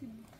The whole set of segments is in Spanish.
Sim.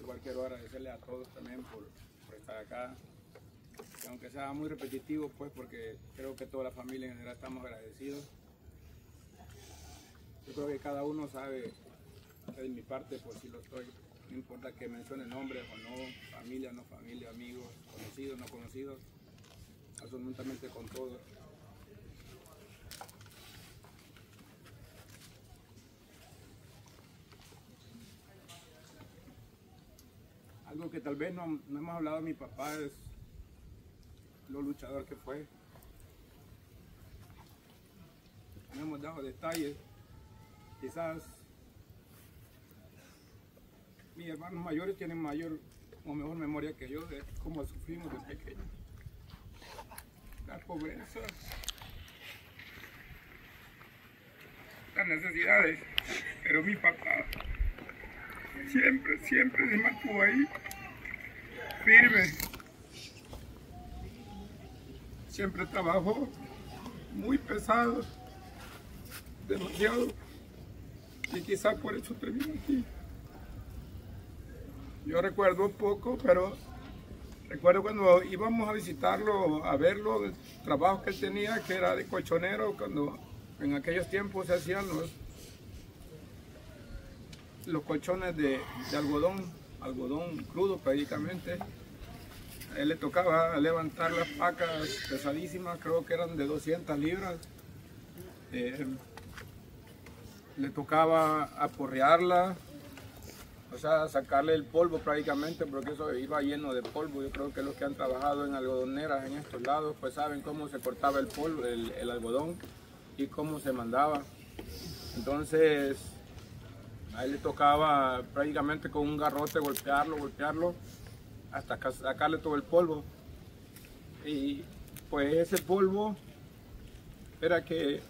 Igual quiero agradecerle a todos también por, por estar acá. Aunque sea muy repetitivo, pues porque creo que toda la familia en general estamos agradecidos. Yo creo que cada uno sabe de mi parte, pues sí lo estoy. No importa que mencione nombres o no, familia, no familia, amigos, conocidos, no conocidos, absolutamente con todos. Algo que tal vez no, no hemos hablado de mi papá es lo luchador que fue. No hemos dado detalles. Quizás mis hermanos mayores tienen mayor o mejor memoria que yo de cómo sufrimos de pequeños. la pobreza, las necesidades. Pero mi papá siempre, siempre se mantuvo ahí, firme. Siempre trabajó muy pesado, demasiado, y quizás por eso terminó aquí. Yo recuerdo poco, pero recuerdo cuando íbamos a visitarlo, a verlo, el trabajo que él tenía, que era de colchonero, cuando en aquellos tiempos se hacían los, los colchones de algodón, algodón crudo prácticamente. A él le tocaba levantar las pacas pesadísimas, creo que eran de 200 libras. Eh, le tocaba aporrearla, o sea, sacarle el polvo prácticamente, porque eso iba lleno de polvo. Yo creo que los que han trabajado en algodoneras en estos lados, pues saben cómo se cortaba el polvo, el, el algodón y cómo se mandaba. Entonces, a él le tocaba prácticamente con un garrote golpearlo, golpearlo, hasta ca- sacarle todo el polvo. Y pues ese polvo era que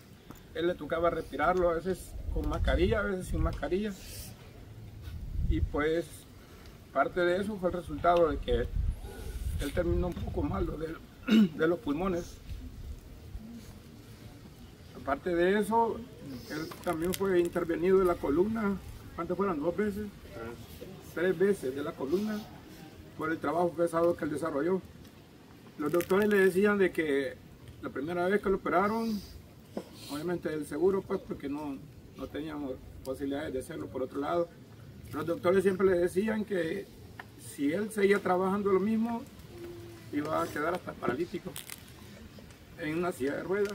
él le tocaba respirarlo, a veces con mascarilla, a veces sin mascarilla. Y pues parte de eso fue el resultado de que él terminó un poco malo de, de los pulmones. Aparte de eso, él también fue intervenido de la columna, ¿cuántas fueron? ¿Dos veces? Tres veces de la columna por el trabajo pesado que él desarrolló. Los doctores le decían de que la primera vez que lo operaron, obviamente el seguro, pues porque no, no teníamos posibilidades de hacerlo por otro lado, los doctores siempre le decían que si él seguía trabajando lo mismo, iba a quedar hasta paralítico en una silla de ruedas.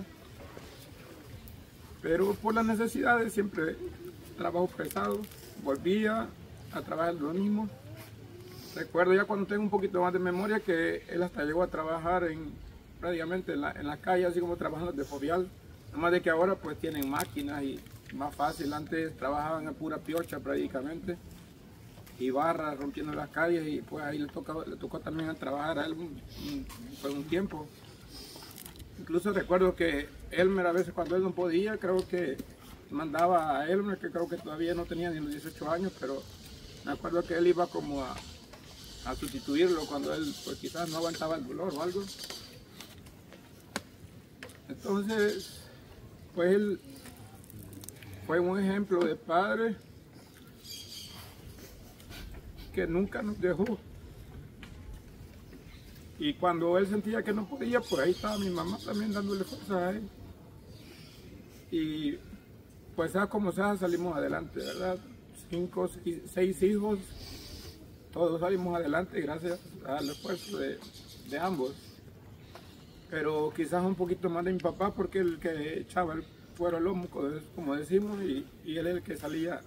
Pero por las necesidades, siempre trabajo pesado, volvía a trabajar lo mismo. Recuerdo ya cuando tengo un poquito más de memoria que él hasta llegó a trabajar en prácticamente en la, en la calle, así como trabajando de fobial. Nada más de que ahora pues tienen máquinas y más fácil. Antes trabajaban a pura piocha prácticamente y barras rompiendo las calles y pues ahí le, toca, le tocó también a trabajar a él un, un tiempo. Incluso recuerdo que Elmer a veces cuando él no podía, creo que mandaba a Elmer, que creo que todavía no tenía ni los 18 años, pero me acuerdo que él iba como a, a sustituirlo cuando él pues quizás no aguantaba el dolor o algo. Entonces, pues él fue un ejemplo de padre que nunca nos dejó. Y cuando él sentía que no podía, pues ahí estaba mi mamá también dándole fuerza a él. Y pues sea como sea, salimos adelante, ¿verdad? Cinco, seis, hijos, todos salimos adelante gracias al esfuerzo de, de ambos. Pero quizás un poquito más de mi papá porque el que echaba el fuero lomo, como decimos, y, él es el que salía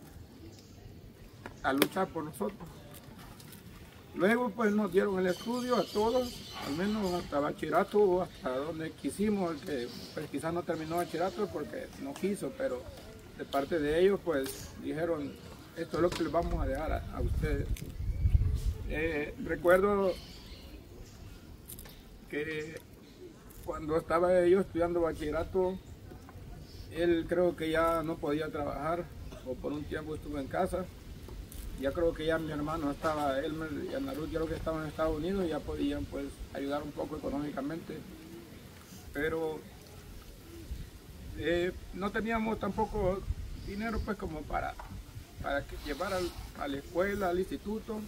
a luchar por nosotros. Luego pues nos dieron el estudio a todos, al menos hasta bachillerato hasta donde quisimos, el que pues quizás no terminó bachillerato porque no quiso, pero de parte de ellos pues dijeron, esto es lo que les vamos a dejar a, ustedes. Eh, recuerdo que cuando estaba yo estudiando bachillerato, él creo que ya no podía trabajar o por un tiempo estuvo en casa ya creo que ya mi hermano estaba, Elmer y Anarut, creo que estaban en Estados Unidos ya podían pues ayudar un poco económicamente. Pero eh, no teníamos tampoco dinero pues como para, para llevar al- a la escuela, al instituto.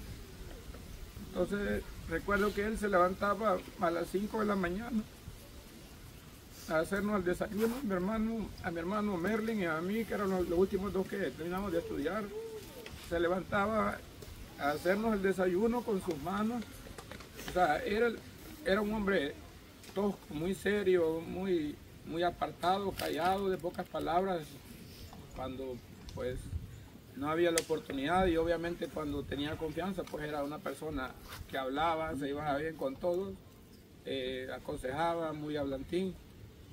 Entonces recuerdo que él se levantaba a las 5 de la mañana a hacernos el desayuno, mi hermano, a mi hermano Merlin y a mí, que eran los, los últimos dos que terminamos de estudiar se levantaba a hacernos el desayuno con sus manos. O sea, era, era un hombre tosco, muy serio, muy, muy apartado, callado, de pocas palabras, cuando pues no había la oportunidad y obviamente cuando tenía confianza pues era una persona que hablaba, se iba bien con todos, eh, aconsejaba, muy hablantín.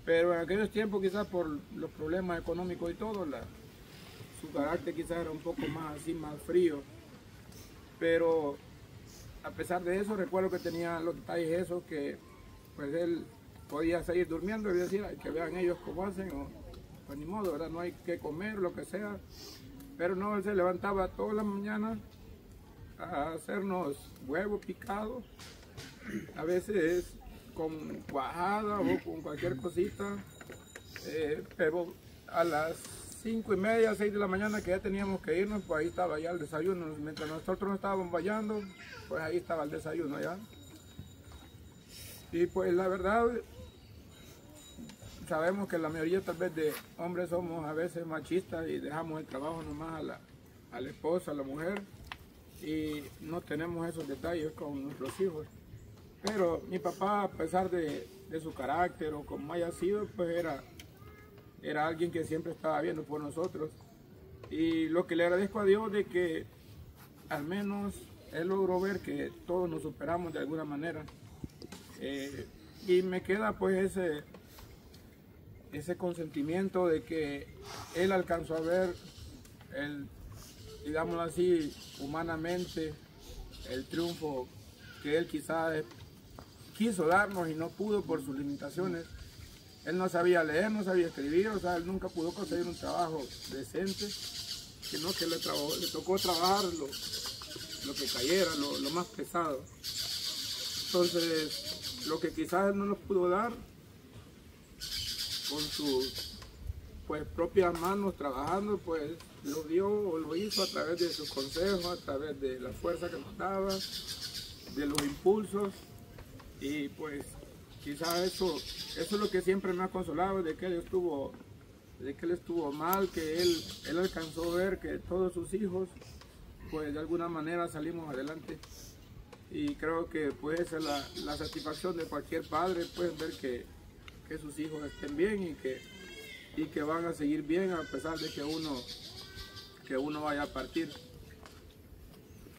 Pero en aquellos tiempos quizás por los problemas económicos y todo, su carácter quizás era un poco más así, más frío. Pero a pesar de eso, recuerdo que tenía los detalles esos que pues él podía seguir durmiendo y decir, "Ay, que vean ellos cómo hacen, o, pues ni modo, ¿verdad? No hay que comer, lo que sea. Pero no, él se levantaba todas las mañanas a hacernos huevo picado, a veces con cuajada o con cualquier cosita, eh, pero a las cinco y media, seis de la mañana que ya teníamos que irnos, pues ahí estaba ya el desayuno. Mientras nosotros nos estábamos bañando, pues ahí estaba el desayuno ya. Y pues la verdad, sabemos que la mayoría tal vez de hombres somos a veces machistas y dejamos el trabajo nomás a la, a la esposa, a la mujer, y no tenemos esos detalles con nuestros hijos. Pero mi papá, a pesar de, su carácter o como haya sido, pues era, era alguien que siempre estaba viendo por nosotros. Y lo que le agradezco a Dios de que al menos él logró ver que todos nos superamos de alguna manera. Eh, y me queda pues ese, ese consentimiento de que él alcanzó a ver el, digámoslo así, humanamente, el triunfo que él quizás quiso darnos y no pudo por sus limitaciones. Él no sabía leer, no sabía escribir, o sea, él nunca pudo conseguir un trabajo decente, sino que le, trabajó- le tocó trabajar lo, lo que cayera, lo, lo más pesado. Entonces, lo que quizás él no nos pudo dar, con sus pues, propias manos trabajando, pues lo dio o lo hizo a través de sus consejos, a través de la fuerza que nos daba, de los impulsos. Y pues quizás eso, eso es lo que siempre me ha consolado de que él estuvo, de que él estuvo mal, que él, él alcanzó a ver que todos sus hijos pues de alguna manera salimos adelante. Y creo que pues es la, la satisfacción de cualquier padre, pues ver que, que sus hijos estén bien y que, y que van a seguir bien a pesar de que uno, que uno vaya a partir.